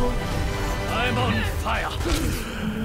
I'm on fire.